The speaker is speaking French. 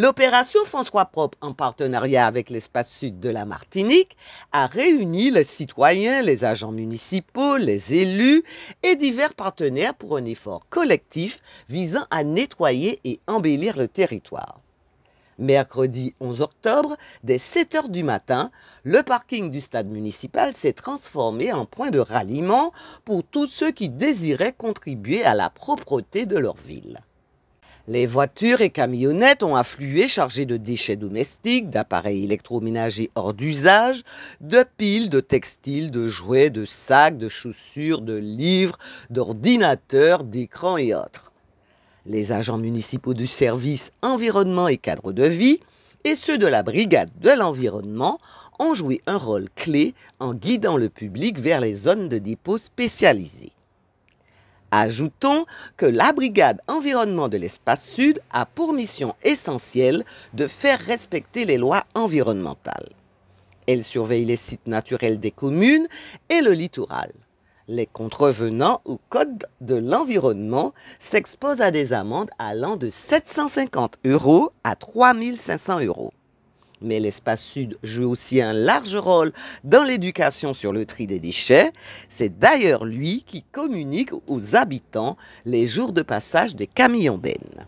L'opération François Propre, en partenariat avec l'Espace Sud de la Martinique, a réuni les citoyens, les agents municipaux, les élus et divers partenaires pour un effort collectif visant à nettoyer et embellir le territoire. Mercredi 11 octobre, dès 7 heures du matin, le parking du stade municipal s'est transformé en point de ralliement pour tous ceux qui désiraient contribuer à la propreté de leur ville. Les voitures et camionnettes ont afflué chargées de déchets domestiques, d'appareils électroménagers hors d'usage, de piles, de textiles, de jouets, de sacs, de chaussures, de livres, d'ordinateurs, d'écrans et autres. Les agents municipaux du service environnement et cadre de vie et ceux de la brigade de l'environnement ont joué un rôle clé en guidant le public vers les zones de dépôt spécialisées. Ajoutons que la brigade environnement de l'espace sud a pour mission essentielle de faire respecter les lois environnementales. Elle surveille les sites naturels des communes et le littoral. Les contrevenants au code de l'environnement s'exposent à des amendes allant de 750 euros à 3500 euros. Mais l'espace sud joue aussi un large rôle dans l'éducation sur le tri des déchets. C'est d'ailleurs lui qui communique aux habitants les jours de passage des camions bennes.